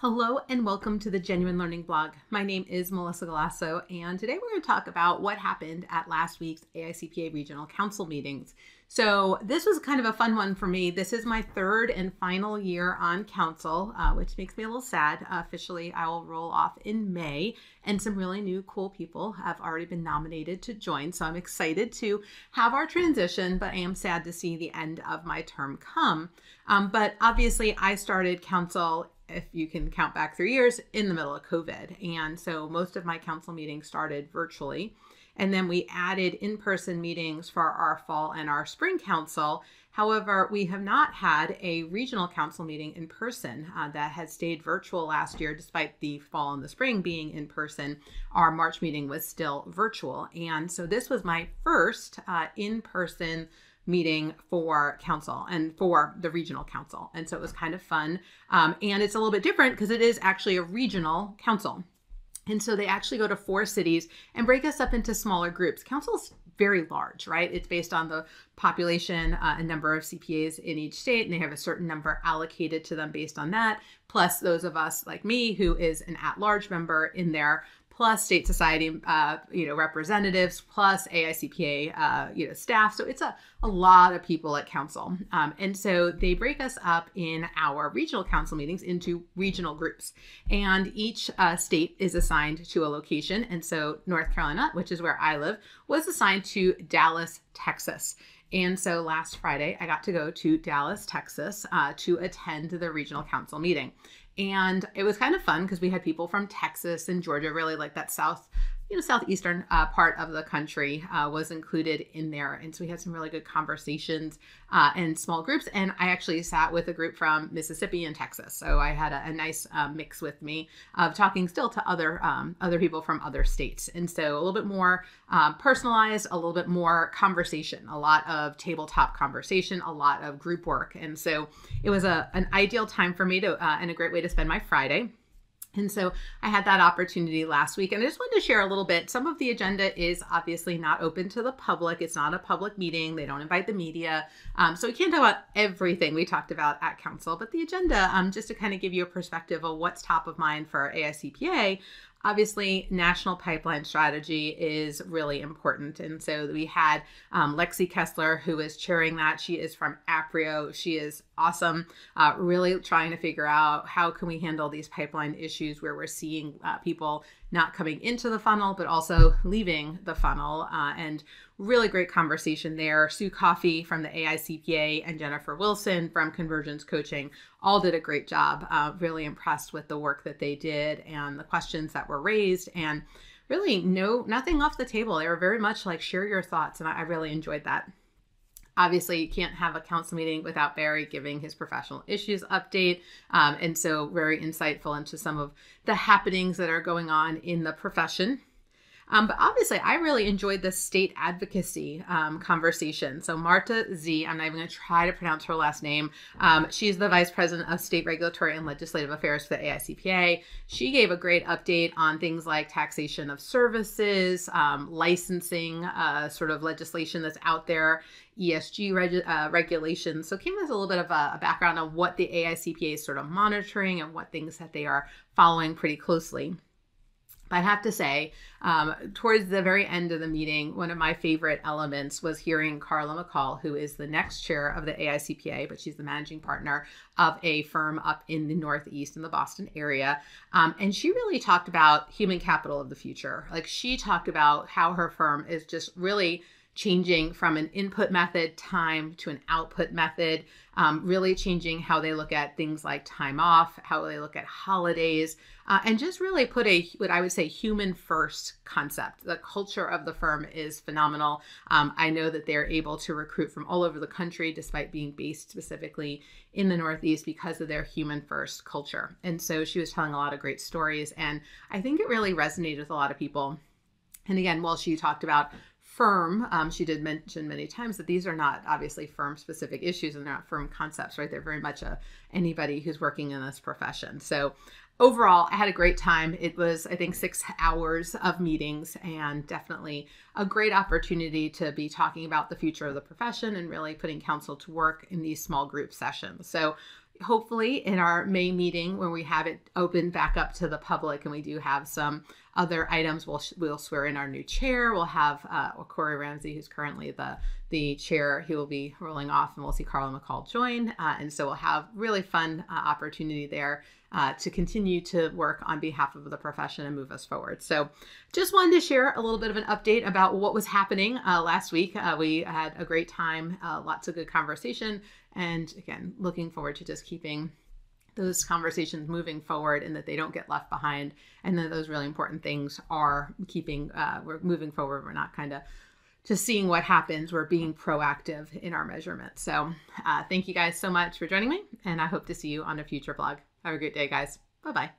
Hello and welcome to the Genuine Learning Blog. My name is Melissa Galasso, and today we're going to talk about what happened at last week's AICPA Regional Council meetings. So, this was kind of a fun one for me. This is my third and final year on council, uh, which makes me a little sad. Uh, officially, I will roll off in May, and some really new, cool people have already been nominated to join. So, I'm excited to have our transition, but I am sad to see the end of my term come. Um, but obviously, I started council if you can count back three years, in the middle of COVID. And so most of my council meetings started virtually. And then we added in person meetings for our fall and our spring council. However, we have not had a regional council meeting in person uh, that had stayed virtual last year, despite the fall and the spring being in person. Our March meeting was still virtual. And so this was my first uh, in person meeting for council and for the regional council. And so it was kind of fun. Um, and it's a little bit different because it is actually a regional council. And so they actually go to four cities and break us up into smaller groups. Council's very large, right? It's based on the population uh, and number of CPAs in each state, and they have a certain number allocated to them based on that. Plus, those of us like me, who is an at large member in there, plus state society, uh, you know, representatives, plus AICPA, uh, you know, staff. So it's a, a lot of people at council. Um, and so they break us up in our regional council meetings into regional groups. And each uh, state is assigned to a location. And so North Carolina, which is where I live, was assigned to Dallas, Texas. And so last Friday, I got to go to Dallas, Texas uh, to attend the regional council meeting. And it was kind of fun because we had people from Texas and Georgia, really like that South you know southeastern uh, part of the country uh, was included in there. And so we had some really good conversations uh, and small groups. And i actually sat with a group from mississippi and texas. So i had a, a nice uh, mix with me of talking still to other um, other people from other states. And so a little bit more um, personalized a little bit more conversation a lot of tabletop conversation a lot of group work. And so it was a, an ideal time for me to uh, and a great way to spend my friday and so I had that opportunity last week, and I just wanted to share a little bit. Some of the agenda is obviously not open to the public. It's not a public meeting. They don't invite the media. Um, so we can't talk about everything we talked about at council, but the agenda, um, just to kind of give you a perspective of what's top of mind for AICPA, obviously national pipeline strategy is really important and so we had um, lexi kessler who is chairing that. She is from aprio. She is awesome uh, really trying to figure out how can we handle these pipeline issues where we're seeing uh, people not coming into the funnel but also leaving the funnel uh, and really great conversation there. Sue coffey from the aicpa and jennifer wilson from convergence coaching all did a great job uh, really impressed with the work that they did and the questions that were raised. And really no nothing off the table. They were very much like share your thoughts. And i, I really enjoyed that Obviously, you can't have a council meeting without Barry giving his professional issues update. Um, and so, very insightful into some of the happenings that are going on in the profession. Um, but obviously, I really enjoyed the state advocacy um, conversation. So, Marta Z, I'm not even going to try to pronounce her last name. Um, she's the Vice President of State Regulatory and Legislative Affairs for the AICPA. She gave a great update on things like taxation of services, um, licensing, uh, sort of legislation that's out there, ESG reg- uh, regulations. So, came with a little bit of a, a background on what the AICPA is sort of monitoring and what things that they are following pretty closely. I have to say, um, towards the very end of the meeting, one of my favorite elements was hearing Carla McCall, who is the next chair of the AICPA, but she's the managing partner of a firm up in the Northeast in the Boston area. Um, and she really talked about human capital of the future. Like she talked about how her firm is just really changing from an input method time to an output method, um, really changing how they look at things like time off, how they look at holidays, uh, and just really put a what I would say human first concept. The culture of the firm is phenomenal. Um, I know that they're able to recruit from all over the country despite being based specifically in the Northeast because of their human first culture. And so she was telling a lot of great stories, and I think it really resonated with a lot of people. And again, while she talked about firm, um, she did mention many times that these are not obviously firm specific issues and they're not firm concepts, right? They're very much a anybody who's working in this profession. So overall, I had a great time. It was, I think, six hours of meetings and definitely a great opportunity to be talking about the future of the profession and really putting council to work in these small group sessions. So hopefully in our May meeting when we have it open back up to the public and we do have some other items, we'll we'll swear in our new chair. We'll have uh, Corey Ramsey, who's currently the the chair, he will be rolling off, and we'll see Carla McCall join. Uh, and so we'll have really fun uh, opportunity there uh, to continue to work on behalf of the profession and move us forward. So, just wanted to share a little bit of an update about what was happening uh, last week. Uh, we had a great time, uh, lots of good conversation, and again, looking forward to just keeping those conversations moving forward and that they don't get left behind and that those really important things are keeping uh, we're moving forward. We're not kind of just seeing what happens. We're being proactive in our measurements. So uh, thank you guys so much for joining me and i hope to see you on a future blog have a great day guys. Bye bye